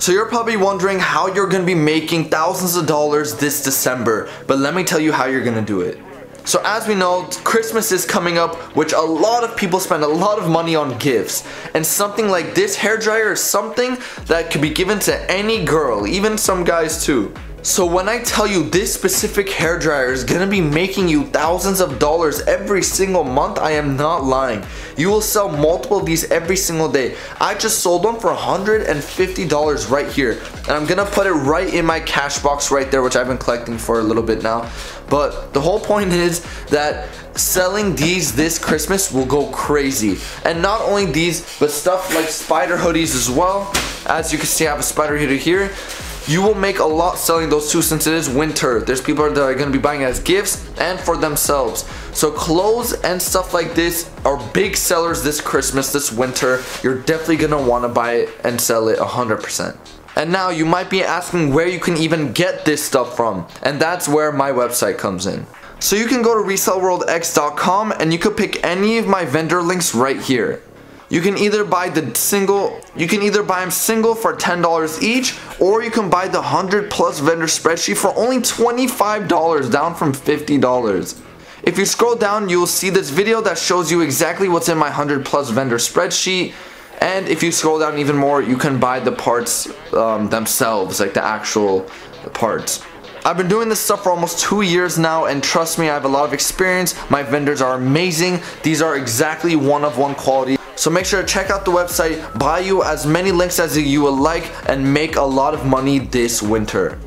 So you're probably wondering how you're gonna be making thousands of dollars this December, but let me tell you how you're gonna do it. So as we know, Christmas is coming up, which a lot of people spend a lot of money on gifts. And something like this hair dryer is something that could be given to any girl, even some guys too. So when I tell you this specific hair dryer is gonna be making you thousands of dollars every single month, I am not lying. You will sell multiple of these every single day. I just sold one for $150 right here. And I'm gonna put it right in my cash box right there, which I've been collecting for a little bit now. But the whole point is that selling these this Christmas will go crazy. And not only these, but stuff like spider hoodies as well. As you can see, I have a spider hoodie here you will make a lot selling those two since it is winter. There's people that are going to be buying as gifts and for themselves. So clothes and stuff like this are big sellers this Christmas, this winter. You're definitely going to want to buy it and sell it 100%. And now you might be asking where you can even get this stuff from. And that's where my website comes in. So you can go to resellworldx.com and you could pick any of my vendor links right here. You can either buy the single, you can either buy them single for $10 each, or you can buy the 100 plus vendor spreadsheet for only $25, down from $50. If you scroll down, you'll see this video that shows you exactly what's in my 100 plus vendor spreadsheet. And if you scroll down even more, you can buy the parts um, themselves, like the actual parts. I've been doing this stuff for almost two years now and trust me I have a lot of experience my vendors are amazing these are exactly one of one quality so make sure to check out the website, buy you as many links as you would like, and make a lot of money this winter.